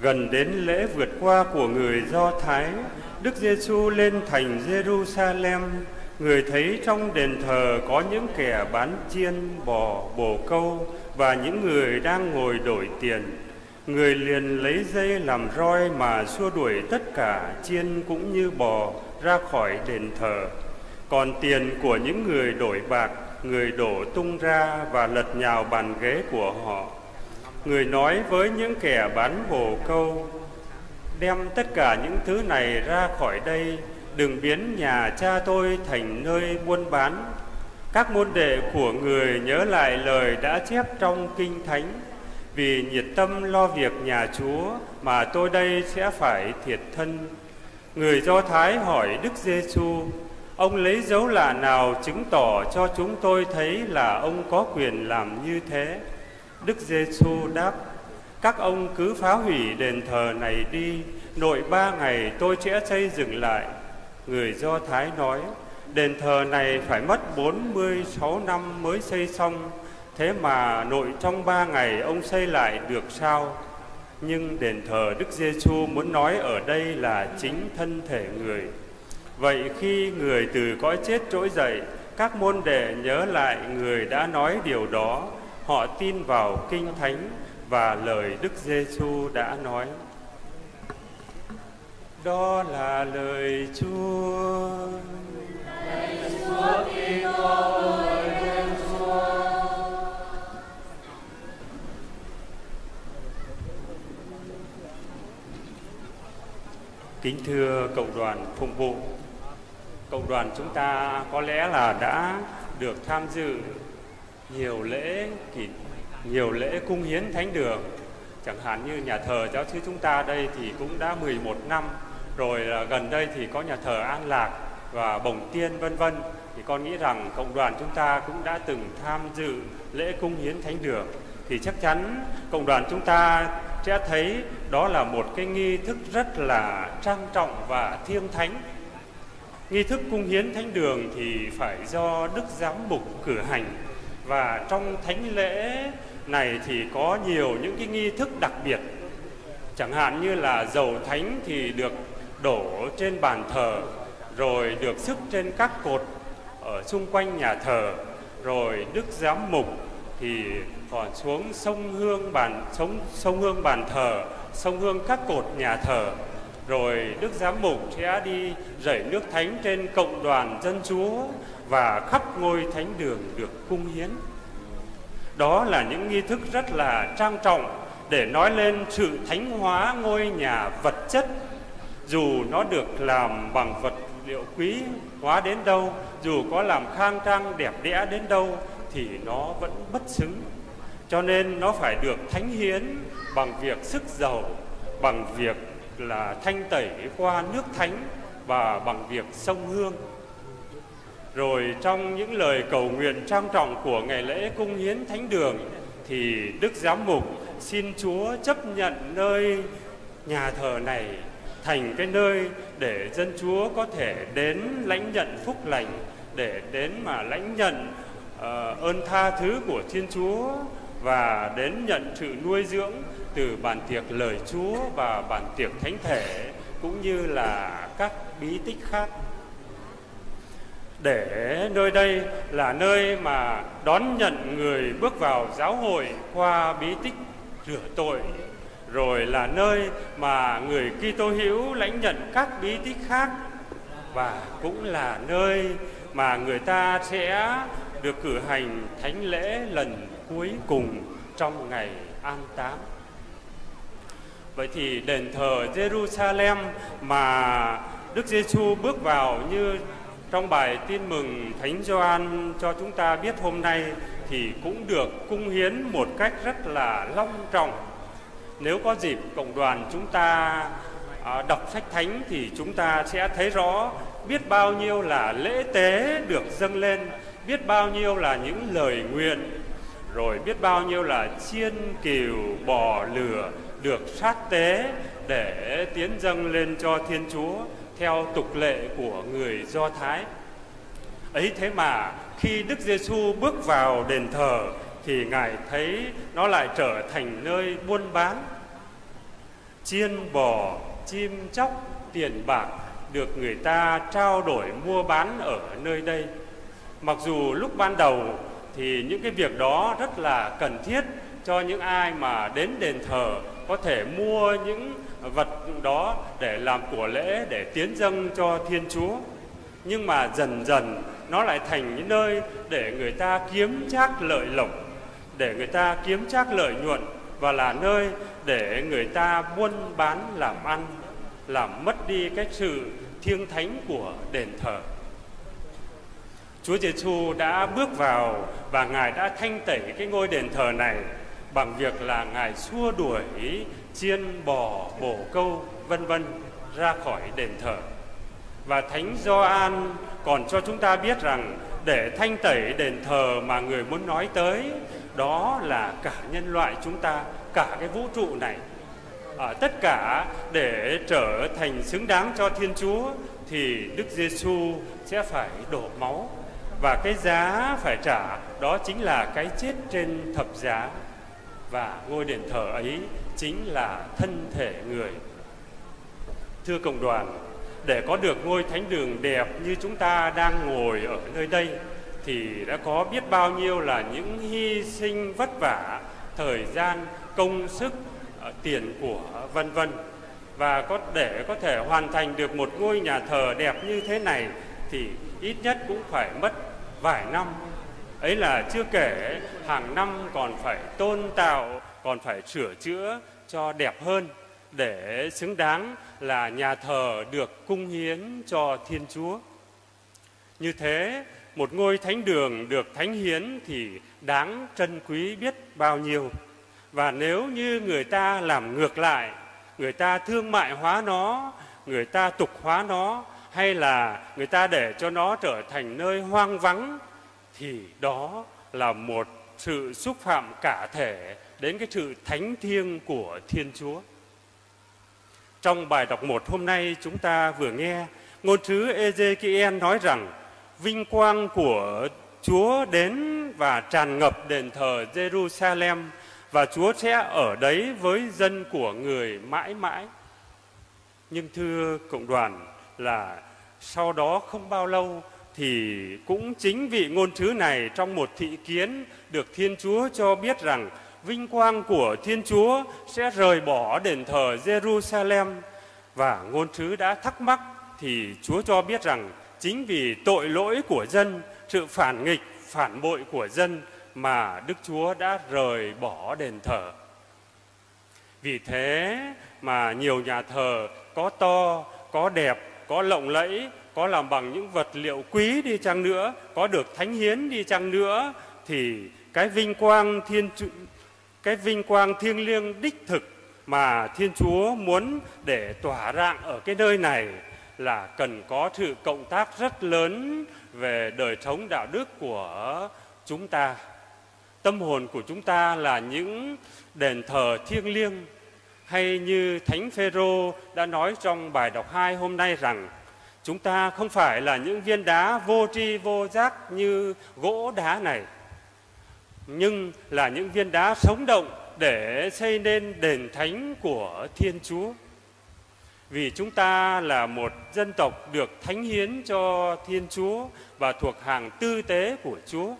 Gần đến lễ vượt qua của người Do Thái, Đức Giêsu lên thành Jerusalem, người thấy trong đền thờ có những kẻ bán chiên, bò, bồ câu và những người đang ngồi đổi tiền. Người liền lấy dây làm roi mà xua đuổi tất cả chiên cũng như bò ra khỏi đền thờ. Còn tiền của những người đổi bạc, người đổ tung ra và lật nhào bàn ghế của họ. Người nói với những kẻ bán bồ câu, đem tất cả những thứ này ra khỏi đây, đừng biến nhà cha tôi thành nơi buôn bán. Các môn đệ của người nhớ lại lời đã chép trong Kinh Thánh, vì nhiệt tâm lo việc nhà Chúa mà tôi đây sẽ phải thiệt thân. Người Do Thái hỏi Đức Giêsu, ông lấy dấu lạ nào chứng tỏ cho chúng tôi thấy là ông có quyền làm như thế? Đức Giêsu đáp: Các ông cứ phá hủy đền thờ này đi, nội ba ngày tôi sẽ xây dựng lại. Người Do Thái nói: Đền thờ này phải mất 46 năm mới xây xong, thế mà nội trong ba ngày ông xây lại được sao? Nhưng đền thờ Đức Giêsu muốn nói ở đây là chính thân thể người. Vậy khi người từ cõi chết trỗi dậy, các môn đệ nhớ lại người đã nói điều đó họ tin vào kinh thánh và lời Đức Giêsu đã nói. Đó là lời Chúa. Lạy Chúa Kitô, lời Thiên Chúa. Kính thưa cộng đoàn phục vụ, cộng đoàn chúng ta có lẽ là đã được tham dự nhiều lễ kỷ, nhiều lễ cung hiến thánh đường. Chẳng hạn như nhà thờ giáo sư chúng ta đây thì cũng đã 11 năm, rồi là gần đây thì có nhà thờ An Lạc và Bồng Tiên, vân vân. Thì con nghĩ rằng cộng đoàn chúng ta cũng đã từng tham dự lễ cung hiến thánh đường. Thì chắc chắn cộng đoàn chúng ta sẽ thấy đó là một cái nghi thức rất là trang trọng và thiêng thánh. Nghi thức cung hiến thánh đường thì phải do đức giám mục cử hành và trong thánh lễ này thì có nhiều những cái nghi thức đặc biệt. Chẳng hạn như là dầu thánh thì được đổ trên bàn thờ, rồi được sức trên các cột ở xung quanh nhà thờ, rồi đức giám mục thì còn xuống sông hương bàn, sông sông hương bàn thờ, sông hương các cột nhà thờ rồi đức giám mục sẽ đi rảy nước thánh trên cộng đoàn dân chúa và khắp ngôi thánh đường được cung hiến. Đó là những nghi thức rất là trang trọng để nói lên sự thánh hóa ngôi nhà vật chất dù nó được làm bằng vật liệu quý hóa đến đâu, dù có làm khang trang đẹp đẽ đến đâu thì nó vẫn bất xứng. Cho nên nó phải được thánh hiến bằng việc sức giàu, bằng việc là thanh tẩy qua nước thánh và bằng việc sông hương. Rồi trong những lời cầu nguyện trang trọng của ngày lễ cung hiến thánh đường thì Đức Giám mục xin Chúa chấp nhận nơi nhà thờ này thành cái nơi để dân Chúa có thể đến lãnh nhận phúc lành để đến mà lãnh nhận uh, ơn tha thứ của Thiên Chúa và đến nhận sự nuôi dưỡng từ bàn tiệc lời Chúa và bàn tiệc thánh thể, cũng như là các bí tích khác. Để nơi đây là nơi mà đón nhận người bước vào giáo hội qua bí tích rửa tội, rồi là nơi mà người Kitô hữu lãnh nhận các bí tích khác, và cũng là nơi mà người ta sẽ được cử hành thánh lễ lần cuối cùng trong ngày an táng. Vậy thì đền thờ Jerusalem mà Đức Giêsu bước vào như trong bài tin mừng Thánh Gioan cho chúng ta biết hôm nay thì cũng được cung hiến một cách rất là long trọng. Nếu có dịp cộng đoàn chúng ta à, đọc sách thánh thì chúng ta sẽ thấy rõ biết bao nhiêu là lễ tế được dâng lên, biết bao nhiêu là những lời nguyện, rồi biết bao nhiêu là chiên kiều bò lửa được sát tế để tiến dâng lên cho Thiên Chúa theo tục lệ của người Do Thái. Ấy thế mà khi Đức Giêsu bước vào đền thờ thì Ngài thấy nó lại trở thành nơi buôn bán. chiên bò, chim chóc, tiền bạc được người ta trao đổi mua bán ở nơi đây. Mặc dù lúc ban đầu thì những cái việc đó rất là cần thiết cho những ai mà đến đền thờ có thể mua những vật đó để làm của lễ để tiến dâng cho Thiên Chúa. Nhưng mà dần dần nó lại thành những nơi để người ta kiếm trác lợi lộc, để người ta kiếm trác lợi nhuận và là nơi để người ta buôn bán làm ăn, làm mất đi cái sự thiêng thánh của đền thờ. Chúa Giêsu đã bước vào và Ngài đã thanh tẩy cái ngôi đền thờ này bằng việc là Ngài xua đuổi chiên bò, bổ câu, vân vân ra khỏi đền thờ. Và Thánh Gioan còn cho chúng ta biết rằng để thanh tẩy đền thờ mà người muốn nói tới đó là cả nhân loại chúng ta, cả cái vũ trụ này. À, tất cả để trở thành xứng đáng cho Thiên Chúa thì Đức Giêsu sẽ phải đổ máu và cái giá phải trả, đó chính là cái chết trên thập giá. Và ngôi đền thờ ấy chính là thân thể người. Thưa cộng đoàn, để có được ngôi thánh đường đẹp như chúng ta đang ngồi ở nơi đây, thì đã có biết bao nhiêu là những hy sinh vất vả, thời gian, công sức ờ, tiền của vân vân. Và có, để có thể hoàn thành được một ngôi nhà thờ đẹp như thế này, thì ít nhất cũng phải mất vài năm ấy là chưa kể hàng năm còn phải tôn tạo còn phải sửa chữa cho đẹp hơn để xứng đáng là nhà thờ được cung hiến cho Thiên Chúa. Như thế, một ngôi thánh đường được thánh hiến thì đáng trân quý biết bao nhiêu. Và nếu như người ta làm ngược lại, người ta thương mại hóa nó, người ta tục hóa nó hay là người ta để cho nó trở thành nơi hoang vắng, thì đó là một sự xúc phạm cả thể đến cái sự thánh thiêng của Thiên Chúa. Trong bài đọc một hôm nay, chúng ta vừa nghe, ngôn sứ Ezekiel nói rằng, vinh quang của Chúa đến và tràn ngập đền thờ Jerusalem, và Chúa sẽ ở đấy với dân của người mãi mãi. Nhưng thưa cộng đoàn là sau đó không bao lâu thì cũng chính vị ngôn sứ này trong một thị kiến được Thiên Chúa cho biết rằng vinh quang của Thiên Chúa sẽ rời bỏ đền thờ Jerusalem và ngôn sứ đã thắc mắc thì Chúa cho biết rằng chính vì tội lỗi của dân, sự phản nghịch, phản bội của dân mà Đức Chúa đã rời bỏ đền thờ. Vì thế mà nhiều nhà thờ có to, có đẹp, có lộng lẫy, có làm bằng những vật liệu quý đi chăng nữa, có được thánh hiến đi chăng nữa thì cái vinh quang thiên cái vinh quang thiêng liêng đích thực mà Thiên Chúa muốn để tỏa rạng ở cái nơi này là cần có sự cộng tác rất lớn về đời sống đạo đức của chúng ta. Tâm hồn của chúng ta là những đền thờ thiêng liêng hay như Thánh Phêrô đã nói trong bài đọc 2 hôm nay rằng, chúng ta không phải là những viên đá vô tri vô giác như gỗ đá này, nhưng là những viên đá sống động để xây nên đền thánh của Thiên Chúa. Vì chúng ta là một dân tộc được thánh hiến cho Thiên Chúa và thuộc hàng tư tế của Chúa.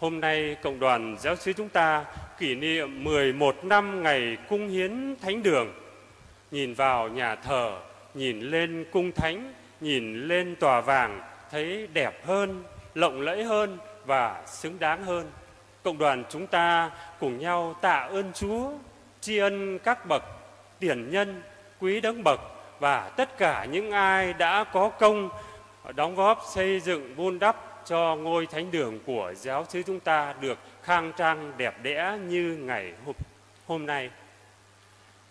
Hôm nay cộng đoàn giáo sứ chúng ta kỷ niệm 11 năm ngày cung hiến thánh đường. Nhìn vào nhà thờ, nhìn lên cung thánh, nhìn lên tòa vàng thấy đẹp hơn, lộng lẫy hơn và xứng đáng hơn. Cộng đoàn chúng ta cùng nhau tạ ơn Chúa, tri ân các bậc tiền nhân, quý đấng bậc và tất cả những ai đã có công đóng góp xây dựng vun đắp cho ngôi thánh đường của giáo xứ chúng ta được khang trang đẹp đẽ như ngày hôm nay.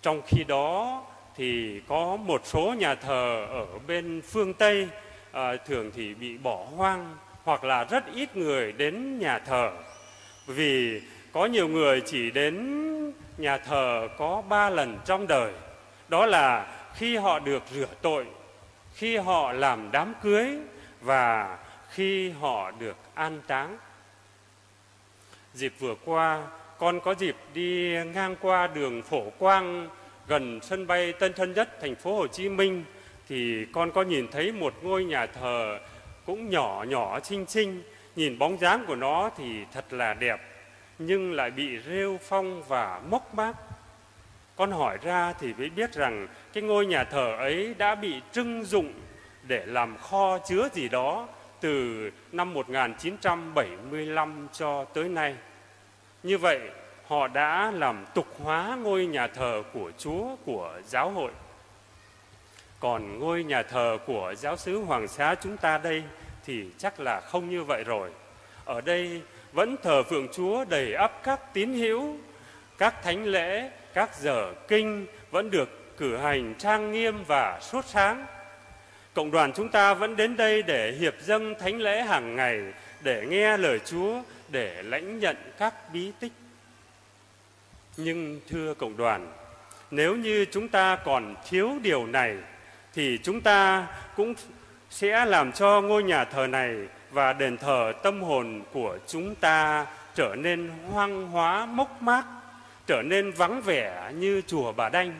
Trong khi đó thì có một số nhà thờ ở bên phương Tây à, thường thì bị bỏ hoang hoặc là rất ít người đến nhà thờ vì có nhiều người chỉ đến nhà thờ có ba lần trong đời đó là khi họ được rửa tội khi họ làm đám cưới và khi họ được an táng. Dịp vừa qua con có dịp đi ngang qua đường phổ quang gần sân bay Tân Thân Nhất, thành phố Hồ Chí Minh thì con có nhìn thấy một ngôi nhà thờ cũng nhỏ nhỏ xinh xinh, nhìn bóng dáng của nó thì thật là đẹp, nhưng lại bị rêu phong và mốc mát con hỏi ra thì mới biết rằng cái ngôi nhà thờ ấy đã bị trưng dụng để làm kho chứa gì đó từ năm 1975 cho tới nay. Như vậy, họ đã làm tục hóa ngôi nhà thờ của Chúa của giáo hội. Còn ngôi nhà thờ của giáo sứ Hoàng Xá chúng ta đây thì chắc là không như vậy rồi. Ở đây vẫn thờ phượng Chúa đầy ắp các tín hữu, các thánh lễ, các giờ kinh vẫn được cử hành trang nghiêm và suốt sáng. Cộng đoàn chúng ta vẫn đến đây để hiệp dâng thánh lễ hàng ngày, để nghe lời Chúa, để lãnh nhận các bí tích. Nhưng thưa cộng đoàn, nếu như chúng ta còn thiếu điều này thì chúng ta cũng sẽ làm cho ngôi nhà thờ này và đền thờ tâm hồn của chúng ta trở nên hoang hóa mốc mác, trở nên vắng vẻ như chùa Bà Đanh.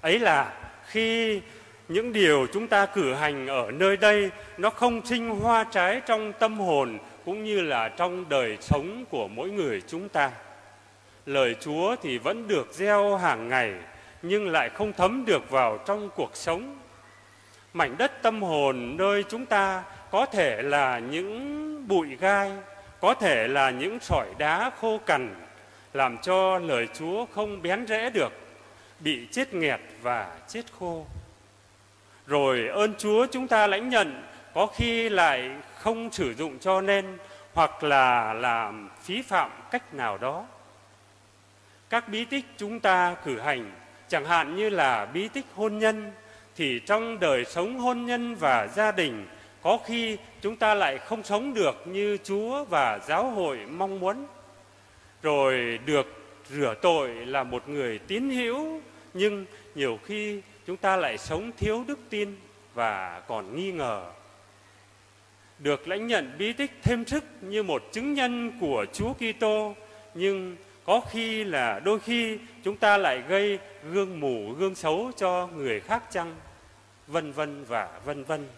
Ấy là khi những điều chúng ta cử hành ở nơi đây, nó không sinh hoa trái trong tâm hồn cũng như là trong đời sống của mỗi người chúng ta. Lời Chúa thì vẫn được gieo hàng ngày, nhưng lại không thấm được vào trong cuộc sống mảnh đất tâm hồn nơi chúng ta có thể là những bụi gai, có thể là những sỏi đá khô cằn làm cho lời chúa không bén rễ được, bị chết nghẹt và chết khô rồi ơn chúa chúng ta lãnh nhận, có khi lại không sử dụng cho nên, hoặc là làm phí phạm cách nào đó các bí tích chúng ta cử hành, chẳng hạn như là bí tích hôn nhân, thì trong đời sống hôn nhân và gia đình, có khi chúng ta lại không sống được như Chúa và giáo hội mong muốn. Rồi được rửa tội là một người tín hữu, nhưng nhiều khi chúng ta lại sống thiếu đức tin và còn nghi ngờ. Được lãnh nhận bí tích thêm sức như một chứng nhân của Chúa Kitô, nhưng có khi là đôi khi chúng ta lại gây gương mù gương xấu cho người khác chăng vân vân và vân vân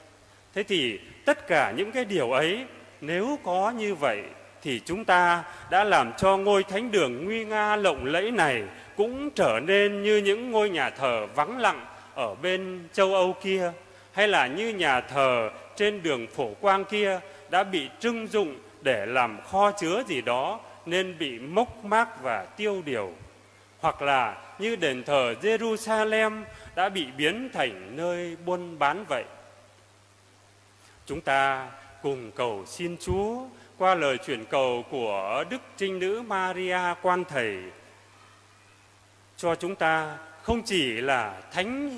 thế thì tất cả những cái điều ấy, nếu có như vậy thì chúng ta đã làm cho ngôi thánh đường nguy nga lộng lẫy này cũng trở nên như những ngôi nhà thờ vắng lặng ở bên châu Âu kia, hay là như nhà thờ trên đường phổ quang kia đã bị trưng dụng để làm kho chứa gì đó nên bị mốc mác và tiêu điều hoặc là như đền thờ Jerusalem đã bị biến thành nơi buôn bán vậy. Chúng ta cùng cầu xin Chúa qua lời chuyển cầu của Đức Trinh Nữ Maria Quan Thầy, cho chúng ta không chỉ là thánh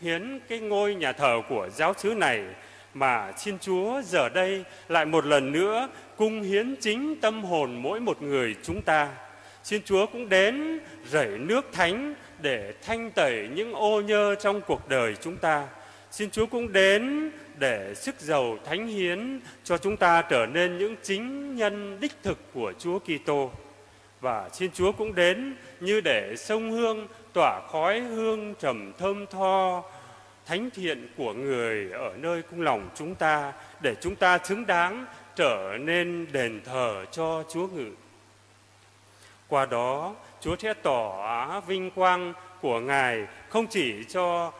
hiến cái ngôi nhà thờ của giáo xứ này, mà thiên Chúa giờ đây lại một lần nữa cung hiến chính tâm hồn mỗi một người chúng ta. thiên Chúa cũng đến rảy nước thánh để thanh tẩy những ô nhơ trong cuộc đời chúng ta. Xin Chúa cũng đến để sức giàu thánh hiến cho chúng ta trở nên những chính nhân đích thực của Chúa Kitô. Và xin Chúa cũng đến như để sông hương tỏa khói hương trầm thơm tho thánh thiện của người ở nơi cung lòng chúng ta để chúng ta xứng đáng trở nên đền thờ cho Chúa ngự. Qua đó, Chúa sẽ tỏ vinh quang của Ngài không chỉ cho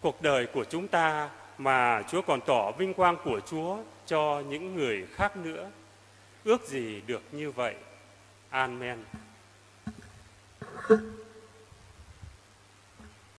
cuộc đời của chúng ta mà Chúa còn tỏ vinh quang của Chúa cho những người khác nữa. Ước gì được như vậy. Amen.